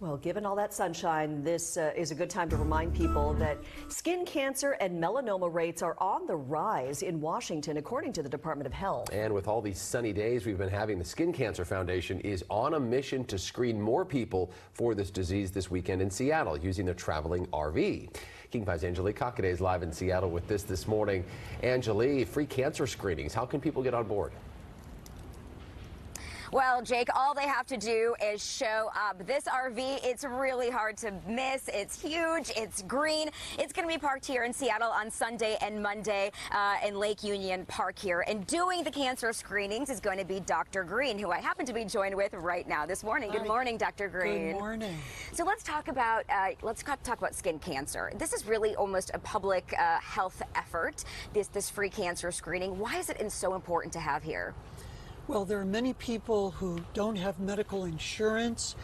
Well, given all that sunshine, this uh, is a good time to remind people that skin cancer and melanoma rates are on the rise in Washington, according to the Department of Health. And with all these sunny days we've been having, the Skin Cancer Foundation is on a mission to screen more people for this disease this weekend in Seattle using their traveling RV. King 5's Angelique Cacaday is live in Seattle with this this morning. Angelique, free cancer screenings. How can people get on board? Well, Jake, all they have to do is show up. This RV, it's really hard to miss. It's huge. It's green. It's going to be parked here in Seattle on Sunday and Monday uh, in Lake Union Park here. And doing the cancer screenings is going to be Dr. Greene, who I happen to be joined with right now this morning. Good morning, Dr. Greene. Good morning. So let's talk about uh, let's talk about skin cancer. This is really almost a public uh, health effort. This this free cancer screening. Why is it so important to have here? Well, there are many people who don't have medical insurance.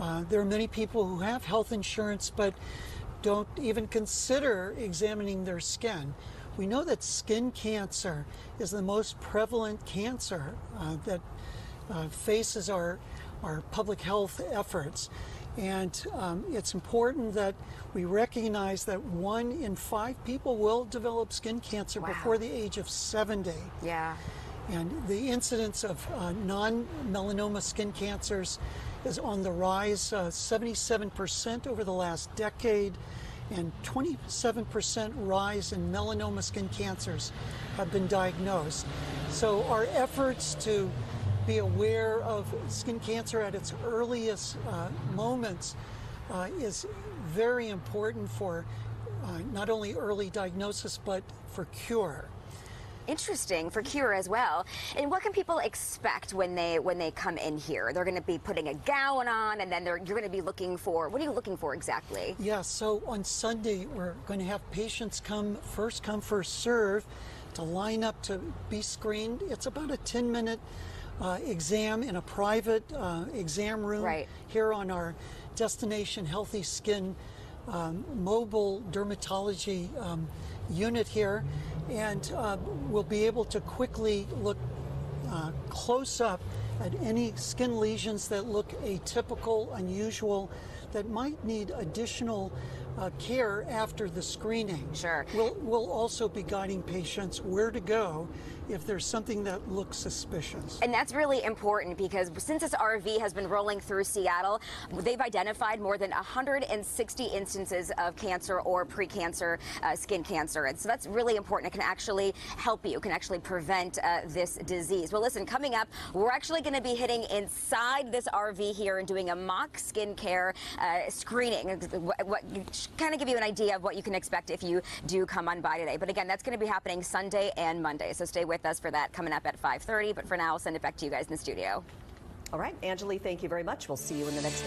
Uh, there are many people who have health insurance but don't even consider examining their skin. We know that skin cancer is the most prevalent cancer uh, that uh, faces our, our public health efforts. And um, it's important that we recognize that one in five people will develop skin cancer wow. before the age of 70. Yeah. And the incidence of uh, non melanoma skin cancers is on the rise uh, 77% over the last decade, and 27% rise in melanoma skin cancers have been diagnosed. So, our efforts to be aware of skin cancer at its earliest uh, moments uh, is very important for uh, not only early diagnosis but for cure interesting for cure as well. And what can people expect when they when they come in here? They're going to be putting a gown on, and then you're going to be looking for what are you looking for exactly? Yeah, so on Sunday we're going to have patients come first come first serve to line up to be screened. It's about a 10 minute uh, exam in a private uh, exam room right. here on our Destination Healthy Skin um, mobile dermatology um, unit here, and uh, we'll be able to quickly look uh, close up at any skin lesions that look atypical, unusual, that might need additional uh, care after the screening. Sure. We'll, we'll also be guiding patients where to go if there's something that looks suspicious. And that's really important because since this RV has been rolling through Seattle, they've identified more than 160 instances of cancer or precancer uh, skin cancer. And so that's really important. It can actually help you, can actually prevent uh, this disease. Well, listen, coming up, we're actually going to be hitting inside this RV here and doing a mock skincare uh, screening. What, what kind of give you an idea of what you can expect if you do come on by today. But again, that's going to be happening Sunday and Monday. So stay with us for that coming up at 5.30. But for now, I'll send it back to you guys in the studio. All right, Angelique, thank you very much. We'll see you in the next